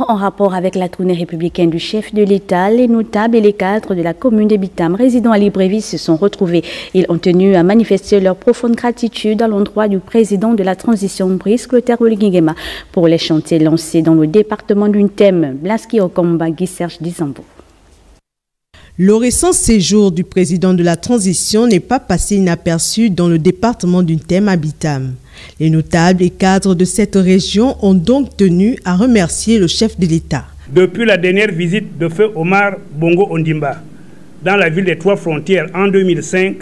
En rapport avec la tournée républicaine du chef de l'État, les notables et les cadres de la commune de Bitam résidant à Libreville se sont retrouvés. Ils ont tenu à manifester leur profonde gratitude à l'endroit du président de la transition Brice Clotaire Oligingema pour les chantiers lancés dans le département d'une thème, Blaski Okomba Guy Serge Dizambo. Le récent séjour du président de la transition n'est pas passé inaperçu dans le département d'une thème Habitam. Les notables et cadres de cette région ont donc tenu à remercier le chef de l'État. Depuis la dernière visite de feu Omar Bongo Ondimba dans la ville des Trois Frontières en 2005,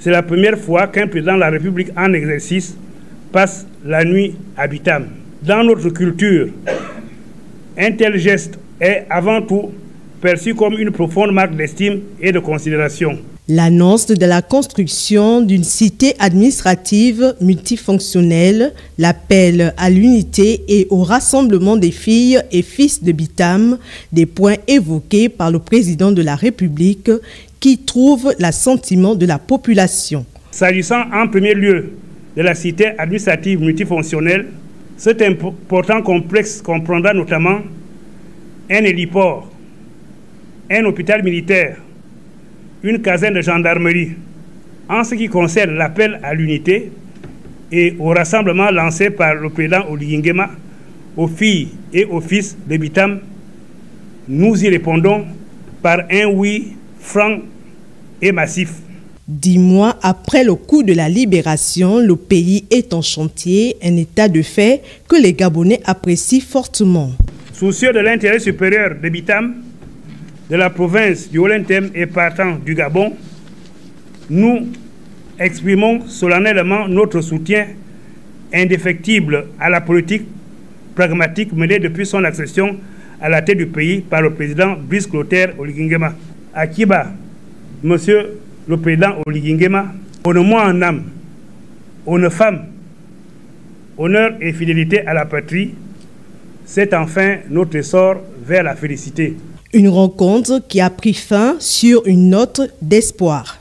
c'est la première fois qu'un président de la République en exercice passe la nuit à Habitam. Dans notre culture, un tel geste est avant tout perçu comme une profonde marque d'estime et de considération. L'annonce de la construction d'une cité administrative multifonctionnelle, l'appel à l'unité et au rassemblement des filles et fils de Bitam, des points évoqués par le président de la République qui trouve l'assentiment de la population. S'agissant en premier lieu de la cité administrative multifonctionnelle, cet important complexe comprendra notamment un héliport, un hôpital militaire, une caserne de gendarmerie. En ce qui concerne l'appel à l'unité et au rassemblement lancé par le président Oligingema aux filles et aux fils de Bitam, nous y répondons par un oui franc et massif. Dix mois après le coup de la libération, le pays est en chantier, un état de fait que les Gabonais apprécient fortement. Soucieux de l'intérêt supérieur de Bitam, de la province du Olentem et partant du Gabon, nous exprimons solennellement notre soutien indéfectible à la politique pragmatique menée depuis son accession à la tête du pays par le président Brice Clotaire Oligingema. Akiba, monsieur le président Oligingema, honneur-moi en âme, honneur femme, honneur et fidélité à la patrie, c'est enfin notre essor vers la félicité. Une rencontre qui a pris fin sur une note d'espoir.